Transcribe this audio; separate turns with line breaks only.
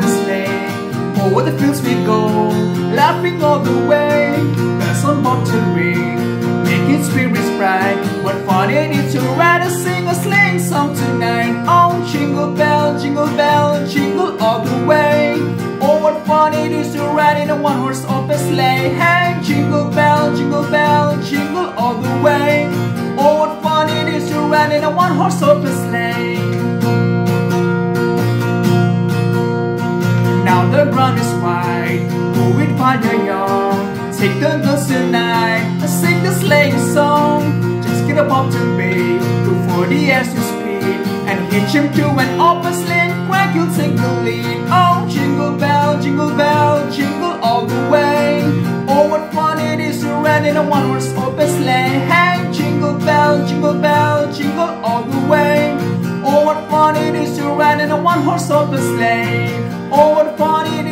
the sleigh Over the fields we go, laughing all the way. Bells on bottom making spirits bright. What fun it is to ride and sing a sleighing song tonight. Oh, jingle bell, jingle bell, jingle all the way. Oh, what fun it is to ride in a one-horse open sleigh. Hey, jingle bell, jingle bell, jingle all the way. Oh, what fun it is to ride in a one-horse open the ground is white Kuwit panayong Take the dance tonight. I sing the lady song. Just get up up to me. Do 40 as you speed And hitch him to an opposite. Where you'll take the lead one horse open sleigh. Oh, what fun it is!